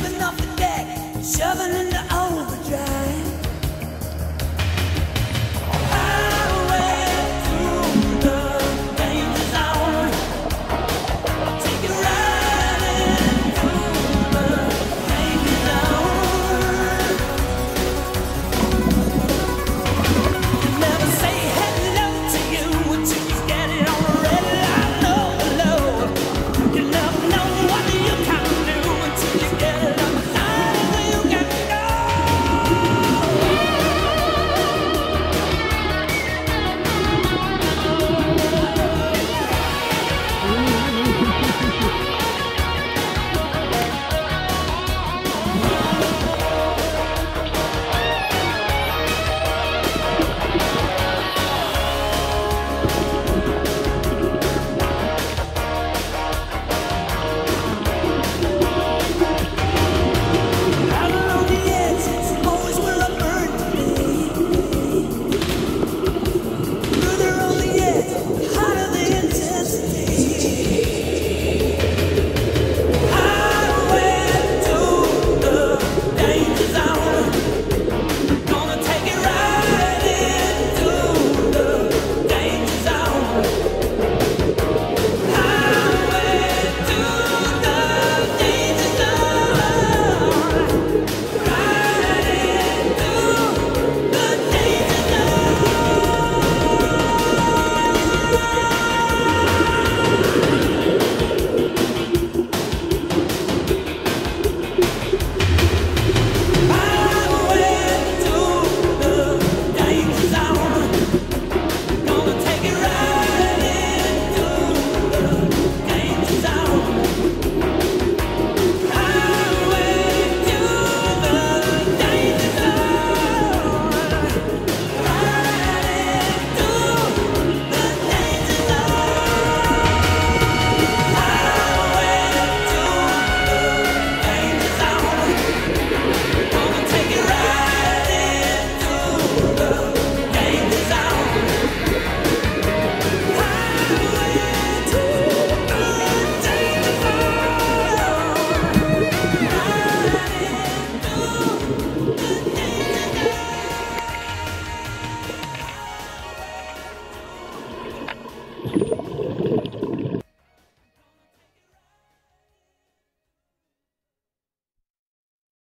jumping off the deck, shoving into the